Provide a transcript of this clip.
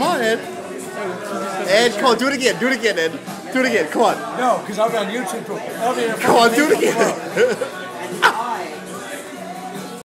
Come on, Ed. Ed, come on, do it again. Do it again, Ed. Do it again. Come on. No, because I'm on YouTube. Come on, do it again.